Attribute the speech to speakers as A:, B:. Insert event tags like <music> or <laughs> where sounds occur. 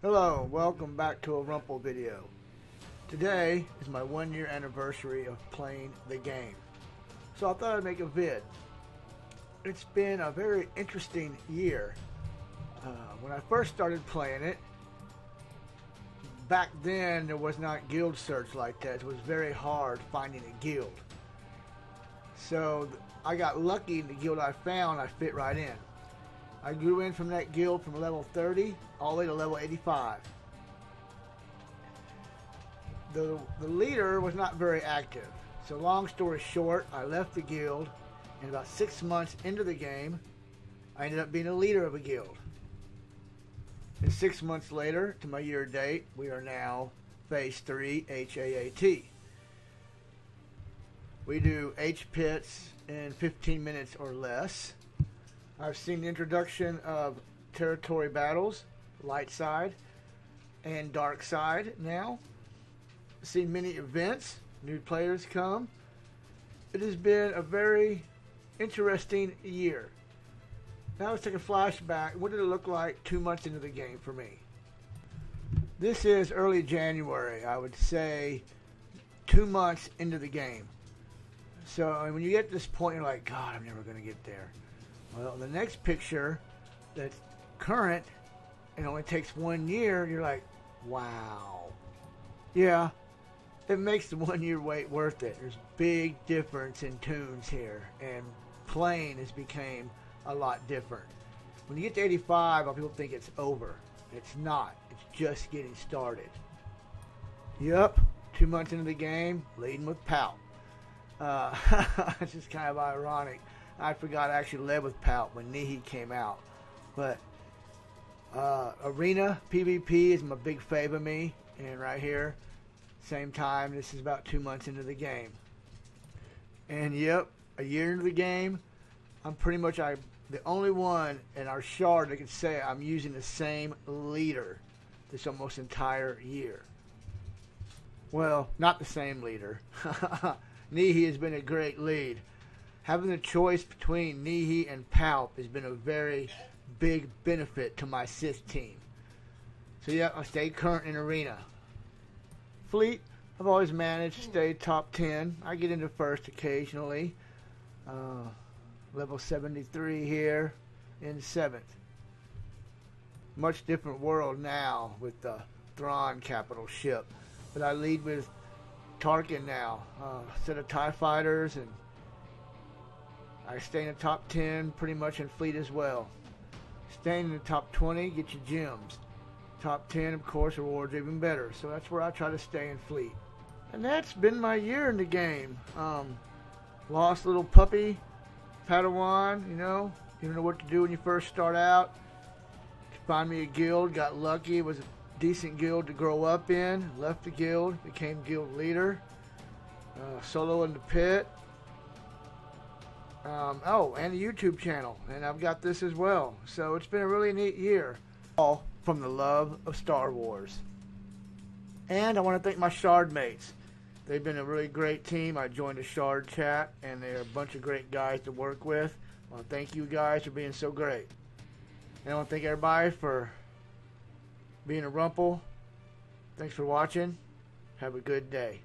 A: Hello, welcome back to a Rumple video. Today is my one year anniversary of playing the game. So I thought I'd make a vid. It's been a very interesting year. Uh, when I first started playing it, back then there was not guild search like that. It was very hard finding a guild. So I got lucky in the guild I found, I fit right in. I grew in from that guild from level 30 all the way to level 85. The, the leader was not very active. So long story short, I left the guild and about six months into the game, I ended up being a leader of a guild. And six months later, to my year date, we are now phase three HAAT. We do H pits in 15 minutes or less. I've seen the introduction of territory battles, light side and dark side now. seen many events, new players come. It has been a very interesting year. Now let's take a flashback. What did it look like two months into the game for me? This is early January, I would say two months into the game. So when you get to this point, you're like, God, I'm never going to get there. Well, the next picture that's current and only takes one year, you're like, wow. Yeah, it makes the one year wait worth it. There's big difference in toons here, and playing has became a lot different. When you get to 85, a lot of people think it's over. It's not. It's just getting started. Yep, two months into the game, leading with Palp. Uh, <laughs> it's just kind of ironic. I forgot I actually led with Palp when Nihi came out. But uh, Arena PvP is my big fave of me. And right here, same time, this is about two months into the game. And yep, a year into the game, I'm pretty much I the only one in our shard that can say I'm using the same leader this almost entire year. Well, not the same leader. <laughs> Nihi has been a great lead having the choice between Nihi and Palp has been a very big benefit to my Sith team. So yeah, I stay current in arena. Fleet, I've always managed to stay top 10. I get into first occasionally. Uh, level 73 here in 7th. Much different world now with the Thrawn capital ship. But I lead with Tarkin now. Uh, set of TIE fighters and I stay in the top 10 pretty much in fleet as well. Staying in the top 20, get your gems. Top 10, of course, rewards even better. So that's where I try to stay in fleet. And that's been my year in the game. Um, lost little puppy, Padawan, you know. You don't know what to do when you first start out. Find me a guild, got lucky. Was a decent guild to grow up in. Left the guild, became guild leader. Uh, solo in the pit. Um, oh, and a YouTube channel, and I've got this as well. So it's been a really neat year, all from the love of Star Wars. And I want to thank my Shard mates. They've been a really great team. I joined a Shard chat, and they're a bunch of great guys to work with. I want to thank you guys for being so great. And I want to thank everybody for being a rumple. Thanks for watching. Have a good day.